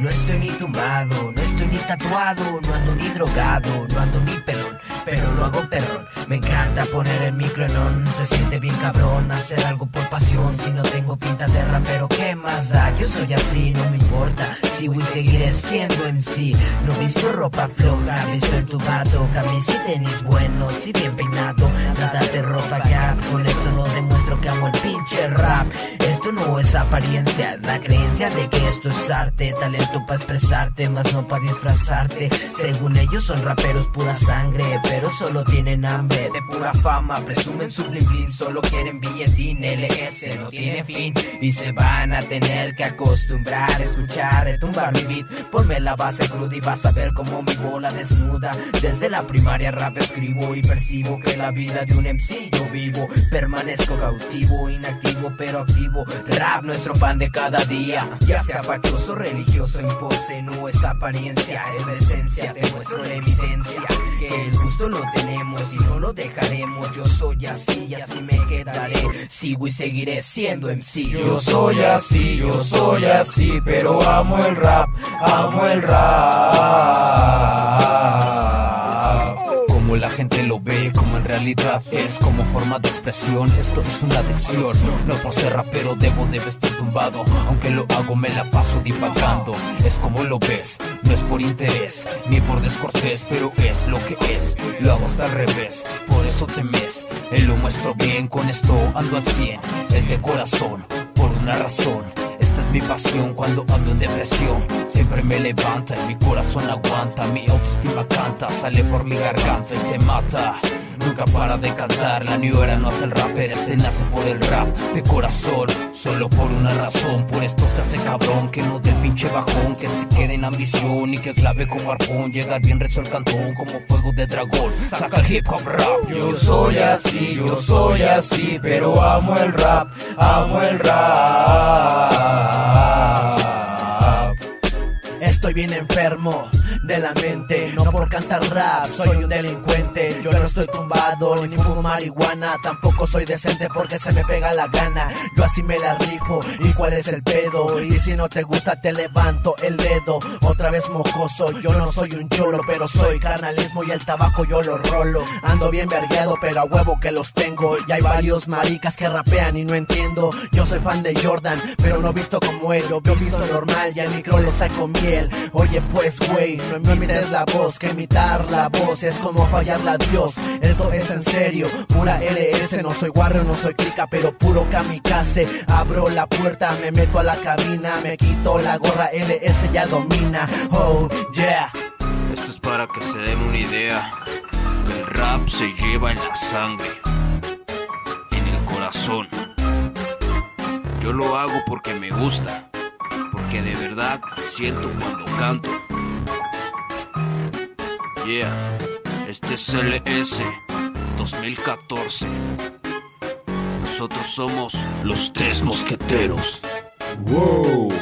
No estoy ni tumbado, no estoy ni tatuado, no ando ni drogado, no ando ni pelón, pero lo hago perrón. Me encanta poner el micro en on, se siente bien cabrón hacer algo por pasión. Si no tengo pinta de rapero, ¿qué más da? Yo soy así, no me importa. Sigo y seguiré siendo MC. No visto ropa floja, visto entubado, camisa y tenis buenos y bien peinado. Nada de ya, por eso no demuestro que amo el pinche rap. Esto no es apariencia, la creencia de que esto es arte, talento para expresarte, más no para disfrazarte. Según ellos son raperos pura sangre, pero solo tienen hambre de pura fama, presumen su blin blin, solo quieren billetín, LS no tiene fin y se van a tener que acostumbrar a escuchar, retumbar mi beat, ponme la base cruda y vas a ver como mi bola desnuda. Desde la primaria rap escribo y percibo que la vida de un MC yo vivo, permanezco cautivo, inactivo pero activo. Rap nuestro pan de cada día, ya sea fachoso, religioso, en pose, no es apariencia, es la esencia, te muestro evidencia. Que el gusto lo tenemos y no lo dejaremos. Yo soy así y así me quedaré. Sigo y seguiré siendo MC. Yo soy así, yo soy así, pero amo el rap, amo el rap. La gente lo ve, como en realidad es, como forma de expresión, esto es una adicción. No por ser rapero debo de vestir tumbado, aunque lo hago me la paso divagando. Es como lo ves, no es por interés, ni por descortés, pero es lo que es. Lo hago hasta al revés, por eso temes. Él lo muestro bien, con esto ando al 100, es de corazón, por una razón. Mi pasión cuando ando en depresión. Siempre me levanta y mi corazón aguanta. Mi autoestima canta, sale por mi garganta y te mata. Nunca para de cantar, la new era no hace el rapper, este nace por el rap de corazón, solo por una razón, por esto se hace cabrón, que no del pinche bajón, que se quede en ambición y que clave como arpón, llegar bien rezo el cantón como fuego de dragón, saca el hip hop rap. Yo soy así, yo soy así, pero amo el rap, amo el rap. Estoy bien enfermo de la mente, no por cantar rap, soy un delincuente. Yo no estoy tumbado ni fumo marihuana, tampoco soy decente porque se me pega la gana. Yo así me la rijo, ¿y cuál es el pedo? Y si no te gusta, te levanto el dedo. Otra vez mojoso, yo no soy un cholo, pero soy carnalismo y el tabaco yo lo rolo. Ando bien vergueado, pero a huevo que los tengo. Y hay varios maricas que rapean y no entiendo. Yo soy fan de Jordan, pero no visto como él, yo visto normal y al micro le saco Oye pues, güey, no imites la voz, que imitar la voz es como fallarle a Dios. Esto es en serio, pura LS, no soy guarro, no soy clica, pero puro kamikaze. Abro la puerta, me meto a la cabina, me quito la gorra, LS ya domina. Oh, yeah. Esto es para que se den una idea que el rap se lleva en la sangre, en el corazón. Yo lo hago porque me gusta, porque de verdad siento cuando canto. Yeah, este es LS 2014. Nosotros somos los tres mosqueteros. Wow.